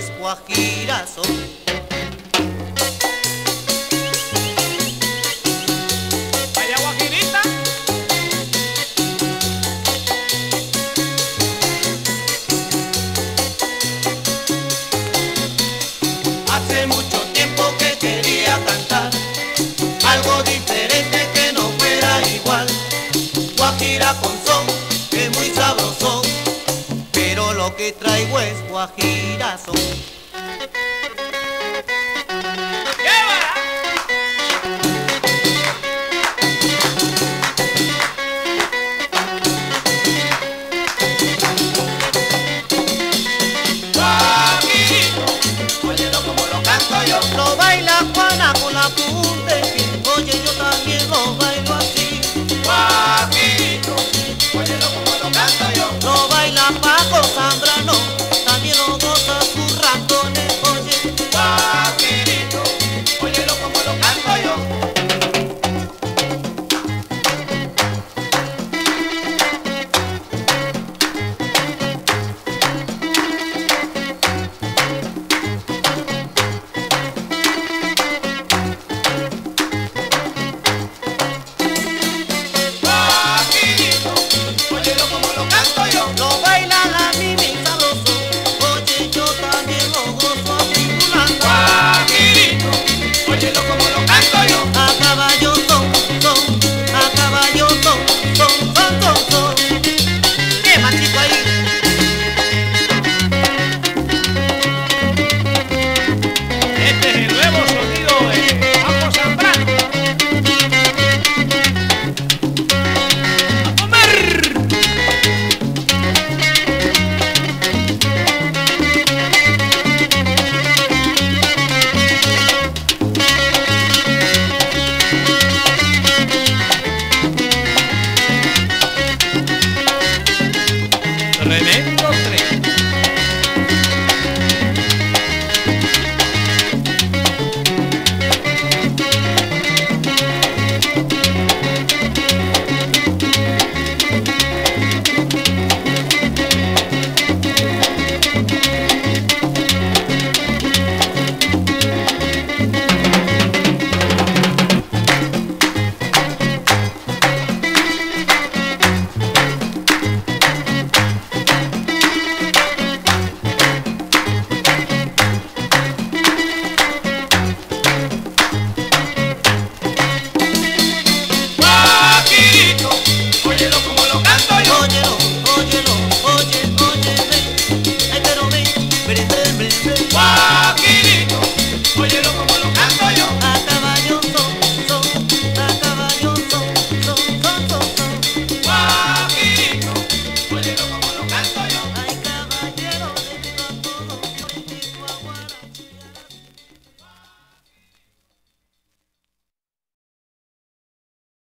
es que traigo es guajirazo.